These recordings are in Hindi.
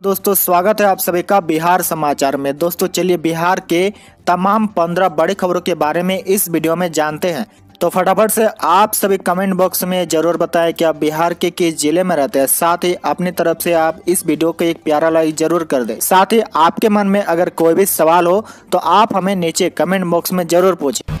दोस्तों, स्वागत है आप सभी का बिहार समाचार में। दोस्तों, चलिए बिहार के तमाम पंद्रह बड़ी खबरों के बारे में इस वीडियो में जानते हैं। तो फटाफट से आप सभी कमेंट बॉक्स में ज़रूर बताएँ कि आप बिहार के किस ज़िले में रहते हैं। साथ ही अपनी तरफ़ से आप इस वीडियो को एक प्यारा लाइक ज़रूर कर दें। साथ ही आपके मन में अगर कोई भी सवाल हो तो आप हमें नीचे कमेंट बॉक्स में ज़रूर पूछें।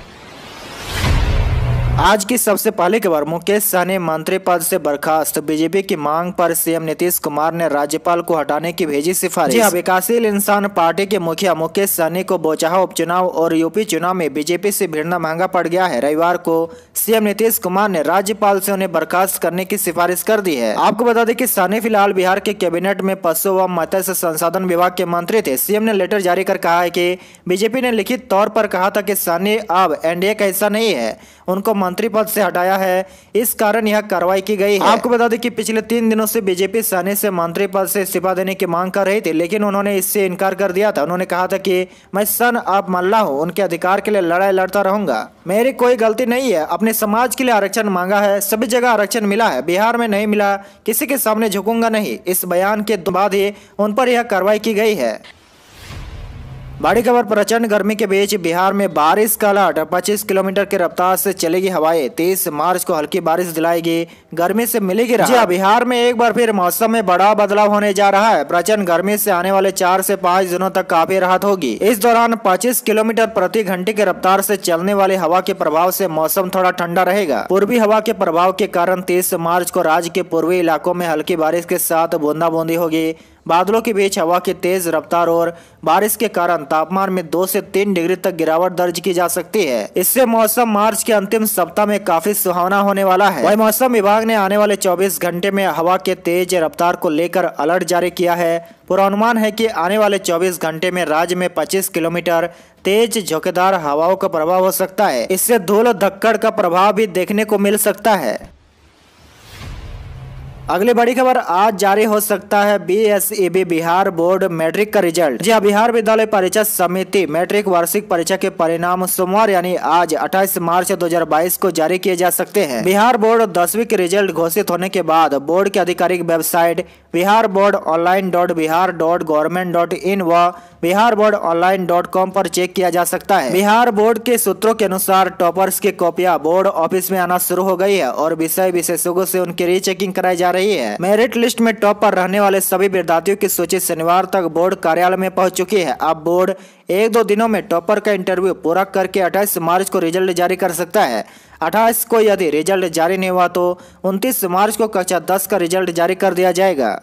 आज की सबसे पहले खबर मुकेश सहनी मंत्री पद से बर्खास्त। बीजेपी की मांग पर सीएम नीतीश कुमार ने राज्यपाल को हटाने की भेजी सिफारिश। जी हाँ, विकासशील इंसान पार्टी के मुखिया मुकेश सहनी को बोचाहा उपचुनाव और यूपी चुनाव में बीजेपी से भिड़ना महँगा पड़ गया है। रविवार को सीएम नीतीश कुमार ने राज्यपाल से उन्हें बर्खास्त करने की सिफारिश कर दी है। आपको बता दें की सहनी फ़िलहाल बिहार के कैबिनेट में पशु व मत्स्य संसाधन विभाग के मंत्री थे। सीएम ने लेटर जारी कर कहा है की बीजेपी ने लिखित तौर पर कहा था की सहनी अब एनडीए का हिस्सा नहीं है। उनको मंत्री पद से हटाया है। इस कारण यह कार्रवाई की गई है। आपको बता दें कि पिछले तीन दिनों से बीजेपी सहनी से मंत्री पद से इस्तीफा देने की मांग कर रही थी लेकिन उन्होंने इससे इनकार कर दिया था। उन्होंने कहा था कि मैं सन आप मल्ला हूँ उनके अधिकार के लिए लड़ाई लड़ता रहूँगा। मेरी कोई गलती नहीं है। अपने समाज के लिए आरक्षण मांगा है। सभी जगह आरक्षण मिला है। बिहार में नहीं मिला। किसी के सामने झुकूँगा नहीं। इस बयान के बाद ही उन पर यह कार्रवाई की गई है। बड़ी खबर प्रचंड गर्मी के बीच बिहार में बारिश का अलर्ट। 25 किलोमीटर की रफ्तार से चलेगी हवाएँ। 30 मार्च को हल्की बारिश दिलाएगी। गर्मी से मिलेगी राहत। हाँ, बिहार में एक बार फिर मौसम में बड़ा बदलाव होने जा रहा है। प्रचंड गर्मी से आने वाले चार से पाँच दिनों तक काफ़ी राहत होगी। इस दौरान पच्चीस किलोमीटर प्रति घंटे की रफ्तार से चलने वाली हवा के प्रभाव से मौसम थोड़ा ठंडा रहेगा। पूर्वी हवा के प्रभाव के कारण तीस मार्च को राज्य के पूर्वी इलाकों में हल्की बारिश के साथ बूंदाबूंदी होगी। बादलों के बीच हवा की तेज रफ्तार और बारिश के कारण तापमान में दो से तीन डिग्री तक गिरावट दर्ज की जा सकती है। इससे मौसम मार्च के अंतिम सप्ताह में काफ़ी सुहावना होने वाला है। वही मौसम विभाग ने आने वाले 24 घंटे में हवा के तेज रफ्तार को लेकर अलर्ट जारी किया है। पूर्वानुमान है कि आने वाले 24 घंटे में राज्य में 25 किलोमीटर तेज झोंकेदार हवाओं का प्रभाव हो सकता है। इससे धूल धक्कड़ का प्रभाव भी देखने को मिल सकता है। अगली बड़ी खबर आज जारी हो सकता है। B B Bihar board matric का रिज़ल्ट। जी हाँ, बिहार विद्यालय परीक्षा समिति मैट्रिक वार्षिक परीक्षा के परिणाम सोमवार यानी आज 28 मार्च 2022 को जारी किए जा सकते हैं। बिहार बोर्ड दसवीं के रिज़ल्ट घोषित होने के बाद बोर्ड की आधिकारिक website Bihar board online dot Bihar dot government dot in व Bihar board online dot com पर चेक किया जा सकता है। बिहार बोर्ड के सूत्रों के अनुसार टॉपर्स की कॉपियाँ बोर्ड ऑफ़िस में आना शुरू हो गई है और विषय विशेषज्ञों से उनकी रीचेकिंग कराई जा रही है। मेरिट लिस्ट में टॉप पर रहने वाले सभी विद्यार्थियों की सूची शनिवार तक बोर्ड कार्यालय में पहुँच चुकी है। अब बोर्ड एक दो दिनों में टॉपर का इंटरव्यू पूरा करके अट्ठाईस मार्च को रिज़ल्ट जारी कर सकता है। अट्ठाईस को यदि रिज़ल्ट जारी नहीं हुआ तो उनतीस मार्च को कक्षा दस का रिज़ल्ट जारी कर दिया जाएगा।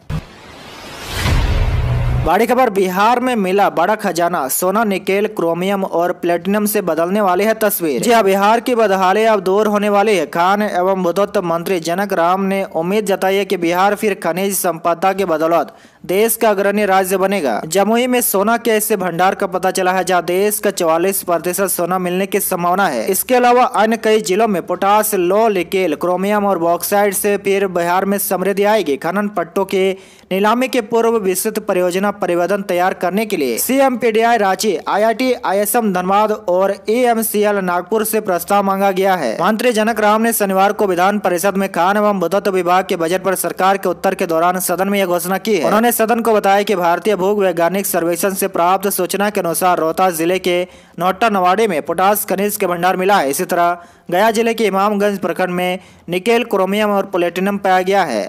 बड़ी खबर, बिहार में मिला बड़ा खजाना। सोना, निकेल, क्रोमियम और प्लेटिनम से बदलने वाली है तस्वीर। जी हाँ बिहार की बदहाली अब दूर होने वाली है। खान एवं भूतत्व मंत्री जनक राम ने उम्मीद जताई है कि बिहार फिर खनिज संपदा के बदौलत देश का अग्रणी राज्य बनेगा। जमुई में सोना के ऐसे भंडार का पता चला है, जहाँ देश का चौवालीस प्रतिशत सोना मिलने की संभावना है। इसके अलावा अन्य कई जिलों में पोटास, लो लिकेल क्रोमियम और बॉक्साइड से फिर बिहार में समृद्धि आएगी। खनन पट्टों के नीलामी के पूर्व विस्तृत परियोजना परिवर्तन तैयार करने के लिए। C M P D I Ranchi I I T I S M Dhanbad और A M C L Nagpur से प्रस्ताव मांगा गया है। मंत्री जनक राम ने शनिवार को विधान परिषद में खान एवं भूतत्व विभाग के बजट पर सरकार के उत्तर के दौरान सदन में यह घोषणा की है। उन्होंने सदन को बताया की भारतीय भूग वैज्ञानिक सर्वेक्षण से प्राप्त सूचना के अनुसार रोहतास ज़िले के नोटा नवाड़ी में पोटास खनिज के भंडार मिला है। इसी तरह गया ज़िले के इमामगंज प्रखंड में निकेल क्रोमियम और प्लेटिनम पाया गया है।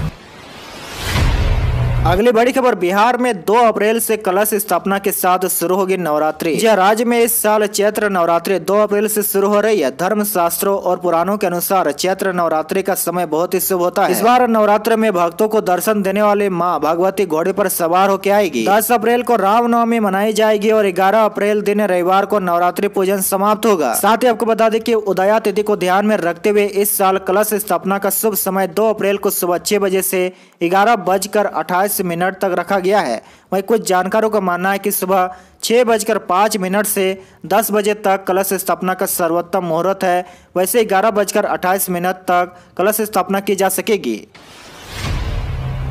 अगली बड़ी खबर, बिहार में 2 अप्रैल से कलश स्थापना के साथ शुरू होगी नवरात्रि। यह राज्य में इस साल चैत्र नवरात्रि 2 अप्रैल से शुरू हो रही है। धर्म शास्त्रों और पुराणों के अनुसार चैत्र नवरात्रि का समय बहुत ही शुभ होता है। इस बार नवरात्र में भक्तों को दर्शन देने वाली माँ भगवती घोड़े पर सवार होकर आएगी। दस अप्रैल को रामनवमी मनाई जाएगी और ग्यारह अप्रैल दिन रविवार को नवरात्रि पूजन समाप्त होगा। साथ ही आपको बता दें की उदया तिथि को ध्यान में रखते हुए इस साल कलश स्थापना का शुभ समय दो अप्रैल को सुबह छह बजे ऐसी ग्यारह बजकर अट्ठाईस मिनट तक रखा गया है। वहीं कुछ जानकारों का मानना है कि सुबह छः बजकर पाँच मिनट से दस बजे तक कलश स्थापना का सर्वोत्तम मुहूर्त है। वैसे ग्यारह बजकर अट्ठाईस मिनट तक कलश स्थापना की जा सकेगी।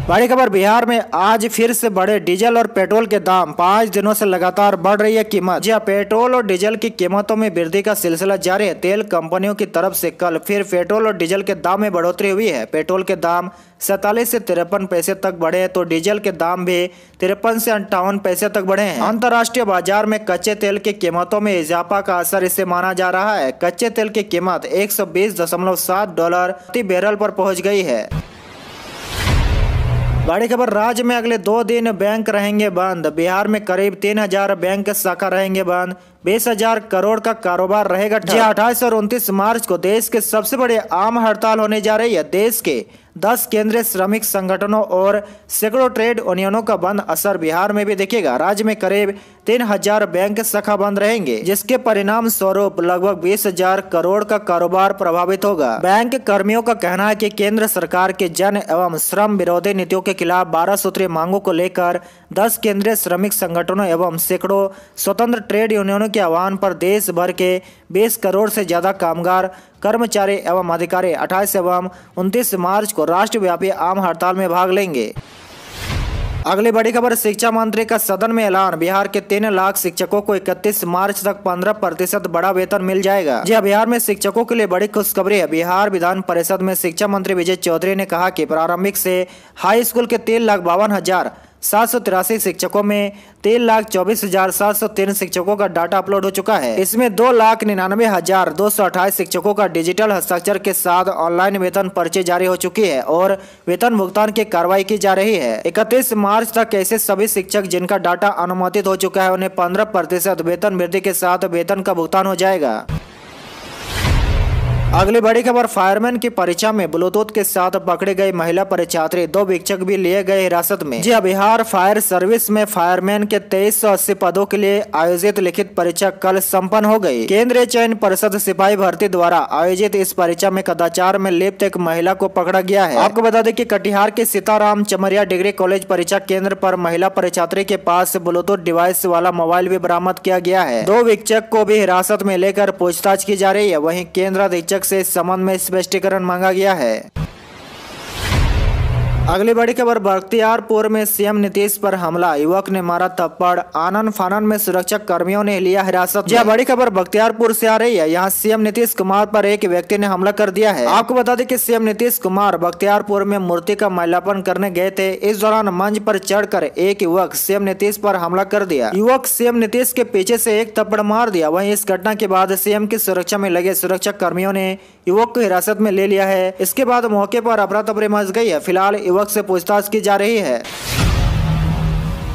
बड़ी खबर बिहार में आज फिर से बढ़े डीजल और पेट्रोल के दाम। पाँच दिनों से लगातार बढ़ रही है कीमत। जी हाँ, पेट्रोल और डीजल की कीमतों में वृद्धि का सिलसिला जारी है। तेल कंपनियों की तरफ़ से कल फिर पेट्रोल और डीजल के दाम में बढ़ोतरी हुई है। पेट्रोल के दाम सैतालीस से तिरपन पैसे तक बढ़े तो डीजल के दाम भी तिरपन से अंठावन पैसे तक बढ़े हैं। अंतर्राष्ट्रीय बाज़ार में कच्चे तेल की कीमतों में इजाफा का असर इसे माना जा रहा है। कच्चे तेल की कीमत एक डॉलर प्रति बैरल पर पहुँच गई है। बड़ी खबर, राज्य में अगले दो दिन बैंक रहेंगे बंद। बिहार में करीब तीन हज़ार बैंक शाखा रहेंगे बंद। बीस हज़ार करोड़ का कारोबार रहेगा जी अट्ठाईस और उनतीस मार्च को देश के सबसे बड़े आम हड़ताल होने जा रही है। देश के दस केंद्रीय श्रमिक संगठनों और सैकड़ों ट्रेड यूनियनों का बंद असर बिहार में भी देखेगा राज्य में करीब तीन हज़ार बैंक शाखा बंद रहेंगे जिसके परिणाम स्वरूप लगभग बीस हज़ार करोड़ का कारोबार प्रभावित होगा। बैंक कर्मियों का कहना है कि केंद्र सरकार के जन एवं श्रम विरोधी नीतियों के खिलाफ बारह सूत्रीय मांगों को लेकर दस केंद्रीय श्रमिक संगठनों एवं सैकड़ों स्वतंत्र ट्रेड यूनियनों के आह्वान पर देश भर के बीस करोड़ से ज़्यादा कामगार कर्मचारी एवं अधिकारी अट्ठाईस एवं उनतीस मार्च को राष्ट्रव्यापी आम हड़ताल में भाग लेंगे। अगली बड़ी खबर शिक्षा मंत्री का सदन में ऐलान। बिहार के तीन लाख शिक्षकों को 31 मार्च तक 15 प्रतिशत बड़ा वेतन मिल जाएगा। जी हाँ, बिहार में शिक्षकों के लिए बड़ी खुशखबरी है। बिहार विधान परिषद में शिक्षा मंत्री विजय चौधरी ने कहा कि प्रारंभिक से हाई स्कूल के तीन लाख बावन हज़ार सात सौ तिरासी शिक्षकों में तीन लाख चौबीस हज़ार सात सौ तीन शिक्षकों का डाटा अपलोड हो चुका है। इसमें दो लाख निन्यानवे हज़ार दो सौ अट्ठाईस शिक्षकों का डिजिटल हस्ताक्षर के साथ ऑनलाइन वेतन पर्ची जारी हो चुकी है और वेतन भुगतान की कार्रवाई की जा रही है। इकतीस मार्च तक ऐसे सभी शिक्षक जिनका डाटा अनुमोदित हो चुका है, उन्हें पंद्रह प्रतिशत वेतन वृद्धि के साथ वेतन का भुगतान हो जाएगा। अगली बड़ी खबर फायरमैन की परीक्षा में ब्लूटूथ के साथ पकड़े गए महिला परीक्षार्थी। दो वीक्षक भी लिए गए हिरासत में। जी हाँ, बिहार फायर सर्विस में फायरमैन के तेईस सौ अस्सी पदों के लिए आयोजित लिखित परीक्षा कल संपन्न हो गई। केंद्रीय चयन परिषद सिपाही भर्ती द्वारा आयोजित इस परीक्षा में कदाचार में लिप्त एक महिला को पकड़ा गया है। आपको बता दें की कटिहार के सीताराम चमरिया डिग्री कॉलेज परीक्षा केंद्र पर महिला परीक्षार्थी के पास ब्लूटूथ डिवाइस वाला मोबाइल भी बरामद किया गया है। दो वीक्षक को भी हिरासत में लेकर पूछताछ की जा रही है। वही केंद्र अधीक्षक से इस संबंध में स्पष्टीकरण मांगा गया है। अगली बड़ी खबर, बख्तियारपुर में सीएम नीतीश पर हमला। युवक ने मारा थप्पड़। आनंद फानन में सुरक्षा कर्मियों ने लिया हिरासत जहाँ बड़ी खबर बख्तियारपुर से आ रही है। यहाँ सीएम नीतीश कुमार पर एक व्यक्ति ने हमला कर दिया है। आपको बता दें कि सीएम नीतीश कुमार बख्तियारपुर में मूर्ति का माल्यार्पण करने गए थे। इस दौरान मंच पर चढ़कर एक युवक सीएम नीतीश पर हमला कर दिया। युवक सीएम नीतीश के पीछे से एक थप्पड़ मार दिया। वही इस घटना के बाद सीएम की सुरक्षा में लगे सुरक्षा कर्मियों ने युवक को हिरासत में ले लिया है। इसके बाद मौके पर अफरा तफरी मच गई है। फ़िलहाल युवक से पूछताछ की जा रही है।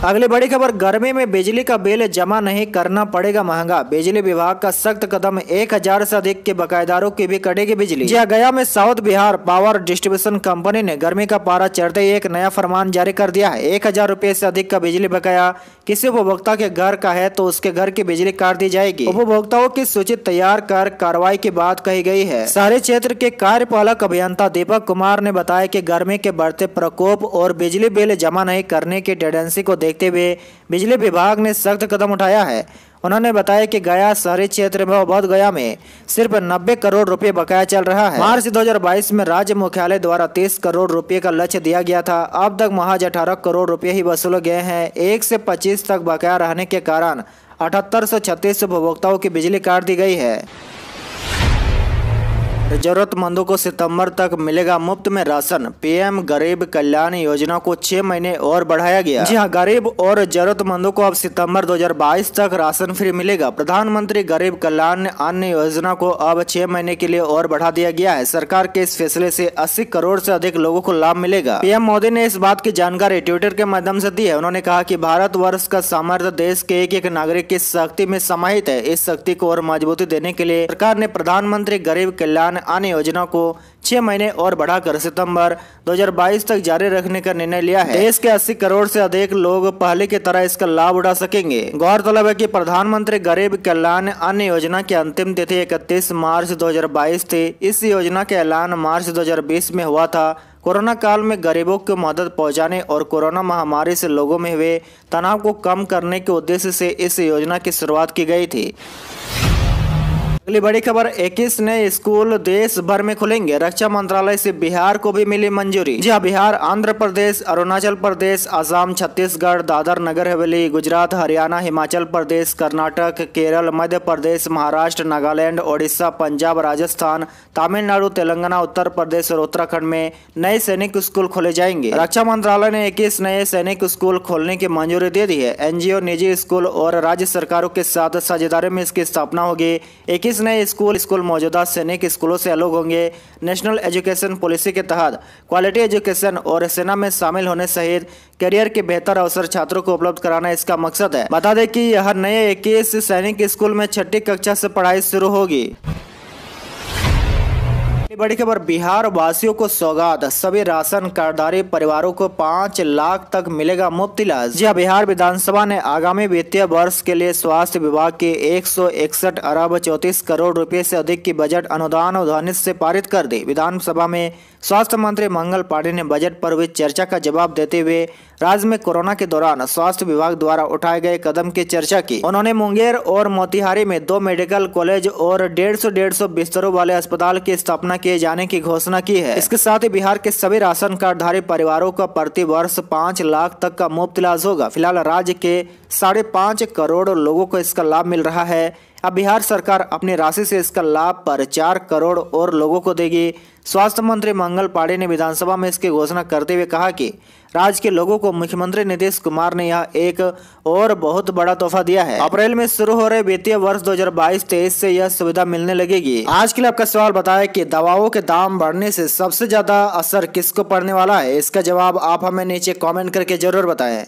अगली बड़ी खबर गर्मी में बिजली का बिल जमा नहीं करना पड़ेगा महँगा। बिजली विभाग का सख्त कदम एक हज़ार से अधिक के बकायेदारों की भी कटेगी बिजली। जी हाँ, गया में South Bihar power distribution company ने गर्मी का पारा चढ़ते ही एक नया फरमान जारी कर दिया है। एक हज़ार रूपए ऐसी अधिक का बिजली बकाया किसी उपभोक्ता के घर का है तो उसके घर की बिजली काट दी जाएगी। उपभोक्ताओं की सूची तैयार कर कार्रवाई की बात कही गई है। शहरी क्षेत्र के कार्यपालक अभियंता दीपक कुमार ने बताया की गर्मी के बढ़ते प्रकोप और बिजली बिल जमा नहीं करने की टेंडेंसी को देखते हुए बिजली विभाग ने सख्त कदम उठाया है। उन्होंने बताया कि गया शहरी क्षेत्र में बौद्ध गया में सिर्फ़ 90 करोड़ रुपए बकाया चल रहा है। मार्च 2022 में राज्य मुख्यालय द्वारा 30 करोड़ रुपए का लक्ष्य दिया गया था। अब तक महज 18 करोड़ रुपए ही वसूले गए हैं। एक से 25 तक बकाया रहने के कारण अठहत्तर सौ उपभोक्ताओं की बिजली काट दी गई है। जरूरतमंदों को सितंबर तक मिलेगा मुफ़्त में राशन। पीएम गरीब कल्याण योजना को छह महीने और बढ़ाया गया। जी हाँ गरीब और जरूरतमंदों को अब सितंबर 2022 तक राशन फ्री मिलेगा। प्रधानमंत्री गरीब कल्याण अन्न योजना को अब छह महीने के लिए और बढ़ा दिया गया है। सरकार के इस फैसले से अस्सी करोड़ से अधिक लोगों को लाभ मिलेगा। पीएम मोदी ने इस बात की जानकारी ट्विटर के माध्यम से दी है। उन्होंने कहा की भारत वर्ष का सामर्थ्य देश के एक एक नागरिक की शक्ति में समाहित है। इस शक्ति को और मजबूती देने के लिए सरकार ने प्रधानमंत्री गरीब कल्याण अन्य योजना को छह महीने और बढ़ाकर सितंबर 2022 तक जारी रखने का निर्णय लिया है। देश के 80 करोड़ से अधिक लोग पहले की तरह इसका लाभ उठा सकेंगे। गौरतलब है कि प्रधानमंत्री गरीब कल्याण अन्य योजना की अंतिम तिथि इकतीस मार्च 2022 थी। इस योजना के ऐलान मार्च 2020 में हुआ था। कोरोना काल में गरीबों को मदद पहुँचाने और कोरोना महामारी से लोगों में हुए तनाव को कम करने के उद्देश्य से इस योजना की शुरुआत की गई थी। अगली बड़ी खबर 21 नए स्कूल देश भर में खुलेंगे। रक्षा मंत्रालय से बिहार को भी मिली मंजूरी। जी हाँ बिहार, आंध्र प्रदेश, अरुणाचल प्रदेश, आसाम, छत्तीसगढ़, दादर नगर, हवेली, गुजरात, हरियाणा, हिमाचल प्रदेश, कर्नाटक, केरल, मध्य प्रदेश, महाराष्ट्र, नागालैंड, ओडिशा, पंजाब, राजस्थान, तमिलनाडु, तेलंगाना, उत्तर प्रदेश और उत्तराखंड में नए सैनिक स्कूल खोले जाएँगे। रक्षा मंत्रालय ने इक्कीस नए सैनिक स्कूल खोलने की मंजूरी दे दी है। एनजीओ, निजी स्कूल और राज्य सरकारों के साथ साझेदारी में इसकी स्थापना होगी। इक्कीस नए स्कूल स्कूल मौजूदा सैनिक स्कूलों से अलग होंगे। नेशनल एजुकेशन पॉलिसी के तहत क्वालिटी एजुकेशन और सेना में शामिल होने सहित करियर के बेहतर अवसर छात्रों को उपलब्ध कराना इसका मकसद है। बता दें कि यह नए इक्कीस सैनिक स्कूल में छठी कक्षा से पढ़ाई शुरू होगी। बड़ी खबर बिहार वासियों को सौगात। सभी राशन कार्डधारी परिवारों को पाँच लाख तक मिलेगा मुफ़्त इलाज। जी हाँ, बिहार विधानसभा ने आगामी वित्तीय वर्ष के लिए स्वास्थ्य विभाग के एक अरब चौतीस करोड़ रुपए से अधिक की बजट अनुदान ध्वनि से पारित कर दी। विधानसभा में स्वास्थ्य मंत्री मंगल पांडे ने बजट पर हुई चर्चा का जवाब देते हुए राज्य में कोरोना के दौरान स्वास्थ्य विभाग द्वारा उठाए गए कदम की चर्चा की। उन्होंने मुंगेर और मोतिहारी में दो मेडिकल कॉलेज और डेढ़ सौ डेढ़ सौ बिस्तरों वाले अस्पताल की स्थापना किए जाने की घोषणा की है। इसके साथ ही बिहार के सभी राशन कार्डधारी परिवारों का प्रति वर्ष पाँच लाख तक का मुफ़्त इलाज होगा। फ़िलहाल राज्य के साढ़े पाँच करोड़ लोगों को इसका लाभ मिल रहा है। अब बिहार सरकार अपनी राशि से इसका लाभ पर चार करोड़ और लोगों को देगी। स्वास्थ्य मंत्री मंगल पांडे ने विधानसभा में इसकी घोषणा करते हुए कहा कि राज्य के लोगों को मुख्यमंत्री नीतीश कुमार ने यह एक और बहुत बड़ा तोहफा दिया है। अप्रैल में शुरू हो रहे वित्तीय वर्ष 2022-23 से यह सुविधा मिलने लगेगी। आज के लिए आपका सवाल बताया कि दवाओं के दाम बढ़ने से सबसे ज़्यादा असर किसको पड़ने वाला है? इसका जवाब आप हमें नीचे कॉमेंट करके ज़रूर बताएँ।